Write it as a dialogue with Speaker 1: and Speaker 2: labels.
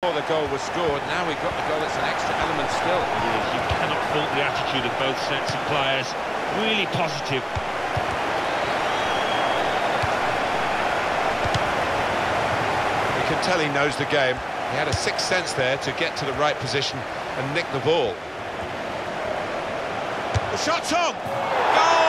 Speaker 1: before the goal was scored. Now we've got the goal. It's an extra element still.
Speaker 2: You cannot fault the attitude of both sets of players. Really positive.
Speaker 1: You can tell he knows the game. He had a sixth sense there to get to the right position and nick the ball. The shot's on! Goal!